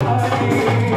Hare